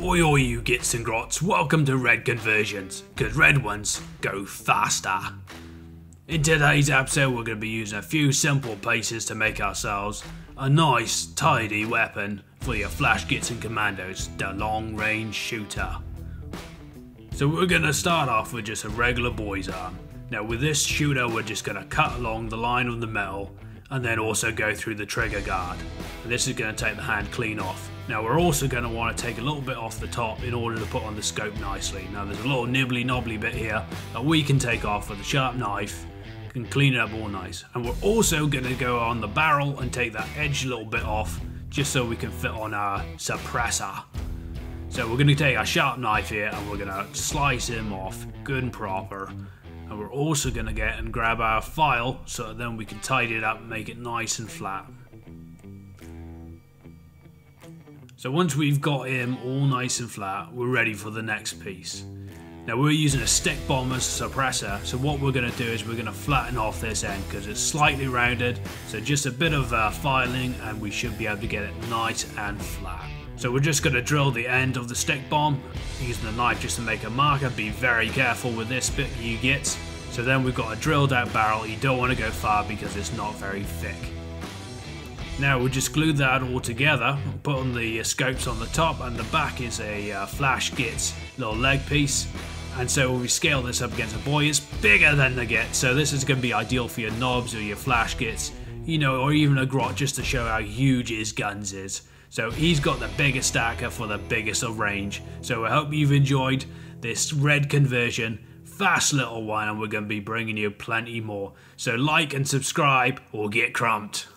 Oi oi you gits and grots, welcome to Red Konversionz, cause red ones go faster. In today's episode we're going to be using a few simple pieces to make ourselves a nice tidy weapon for your flash gits and commandos, the long range shooter. So we're going to start off with just a regular boy's arm. Now with this shooter we're just going to cut along the line of the metal and then also go through the trigger guard. And this is going to take the hand clean off. Now we're also going to want to take a little bit off the top in order to put on the scope nicely. Now there's a little nibbly knobbly bit here that we can take off with a sharp knife and clean it up all nice. And we're also going to go on the barrel and take that edge a little bit off just so we can fit on our suppressor. So we're going to take our sharp knife here and we're going to slice him off good and proper and we're also going to get and grab our file so that then we can tidy it up and make it nice and flat. So once we've got him all nice and flat, we're ready for the next piece. Now we're using a stick bomb as a suppressor, so what we're going to do is we're going to flatten off this end because it's slightly rounded, so just a bit of uh, filing and we should be able to get it nice and flat. So we're just going to drill the end of the stick bomb using the knife just to make a marker. Be very careful with this bit you get. So then we've got a drilled out barrel. You don't want to go far because it's not very thick. Now we'll just glue that all together, put on the uh, scopes on the top and the back is a uh, flash gits little leg piece. And so when we scale this up against a boy, it's bigger than the git. So this is going to be ideal for your knobs or your flash gits, you know, or even a grot just to show how huge his guns is. So he's got the biggest stacker for the biggest of range. So I hope you've enjoyed this red conversion. Fast little one and we're going to be bringing you plenty more. So like and subscribe or get crumped.